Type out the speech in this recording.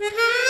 Mm-hmm.